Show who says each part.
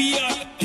Speaker 1: We are.